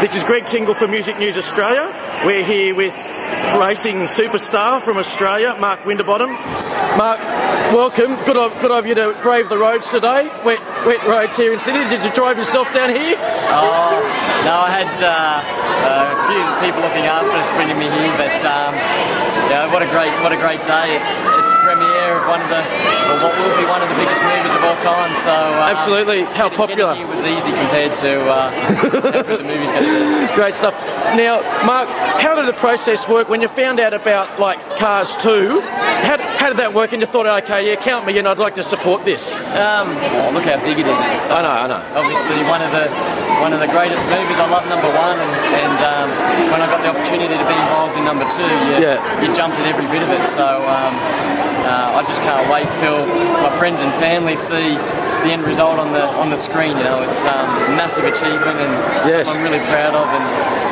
This is Greg Tingle from Music News Australia. We're here with racing superstar from Australia, Mark Winterbottom. Mark, welcome. Good of, good of you to brave the roads today. Wet, wet roads here in Sydney. Did you drive yourself down here? Oh, no, I had uh, a few people looking after us bringing me here, but um, yeah, what a great what a great day. It's it's a premiere of one of the well, what will be one of the biggest movies of all time. So uh, Absolutely. How getting- popular. Getting here was easy compared to uh, how good the movie's going to be. Great stuff. Now, Mark, how did the process work when you found out about like Cars 2? How, how did that work? And you thought, okay, yeah, count me in. I'd like to support this. Um, oh, look how big it is. I know, I know. obviously one of the one of the greatest movies. I love number one, and, and um, opportunity to be involved in number two, you, Yeah. you jumped at every bit of it. So um, uh, I just can't wait till my friends and family see the end result on the on the screen. You know, it's um, a massive achievement and Yes. something I'm really proud of, and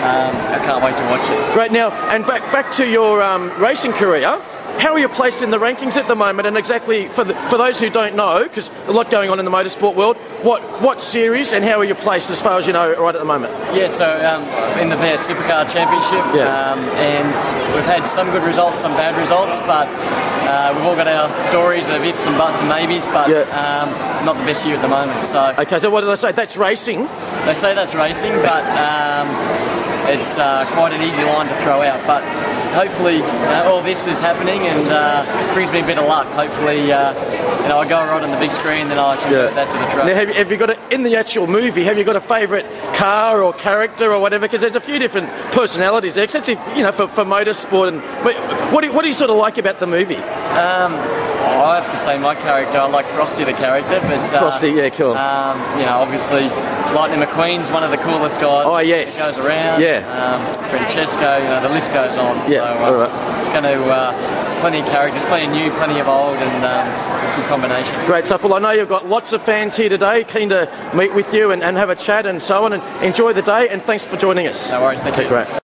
um, I can't wait to watch it. Great. Now, and back back to your um, racing career. How are you placed in the rankings at the moment? And exactly for the, for those who don't know, because a lot going on in the motorsport world, what what series and how are you placed as far as you know right at the moment? Yeah, so um, in the V8 Supercar Championship, Yeah. um, and we've had some good results, some bad results, but uh, we've all got our stories of ifs and buts and maybes, but Yeah. um, not the best year at the moment. So Okay, so what did I say? That's racing. they say that's racing, but um, it's uh, quite an easy line to throw out. But hopefully, uh, all this is happening and uh, it brings me a bit of luck. Hopefully, uh, you know, I go right on the big screen, then I can Yeah. put that to the Now, track. have you, have you got a, in the actual movie? Have you got a favourite car or character or whatever? Because there's a few different personalities there, except if, you know for, for motorsport. And but what do, you, what do you sort of like about the movie? Oh, I have to say my character, I like Frosty the character, but uh, Frosty, yeah, cool. Um, you know, obviously, Lightning McQueen's one of the coolest guys. Oh, yes. that goes around. Yeah. Um, Francesco, you know, the list goes on. So, Yeah, uh, all right. It's going to uh, plenty of characters, plenty of new, plenty of old, and um, good combination. Great stuff. Well, I know you've got lots of fans here today, keen to meet with you and, and have a chat and so on. And enjoy the day. And thanks for joining us. No worries, thank Okay, you. great.